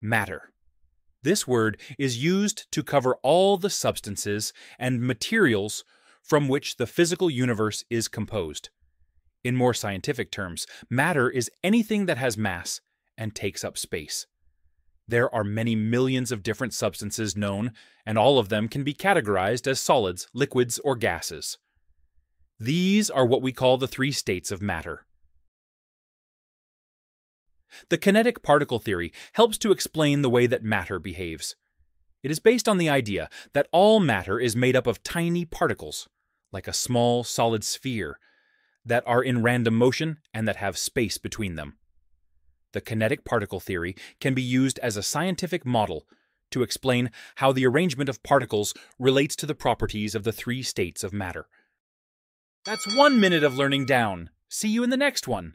Matter. This word is used to cover all the substances and materials from which the physical universe is composed. In more scientific terms, matter is anything that has mass and takes up space. There are many millions of different substances known, and all of them can be categorized as solids, liquids, or gases. These are what we call the three states of matter. The kinetic particle theory helps to explain the way that matter behaves. It is based on the idea that all matter is made up of tiny particles, like a small solid sphere, that are in random motion and that have space between them. The kinetic particle theory can be used as a scientific model to explain how the arrangement of particles relates to the properties of the three states of matter. That's one minute of learning down. See you in the next one.